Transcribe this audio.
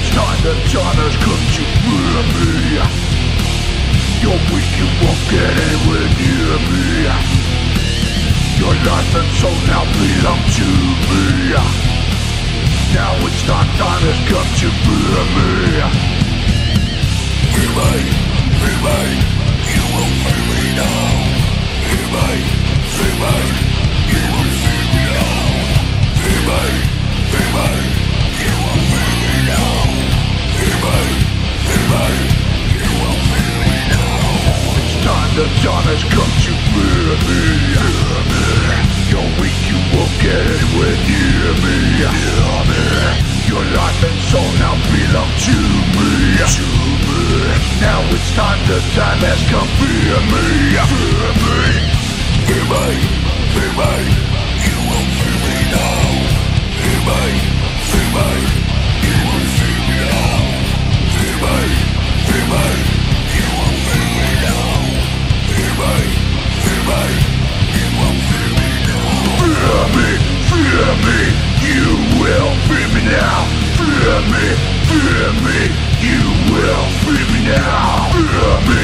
time has come to fear me. You're weak, you won't get anywhere near me. Your life and soul now belong to me. Now it's time, time has come to fear me. Free me, free me, you will free me now. Free me, free me, the time has come to free me Fear me, you're weak, you won't get anywhere near me Fear me, your life and soul now belong to me To me, now it's time, the time has come, fear me Fear me, you will fear me now. Fear me.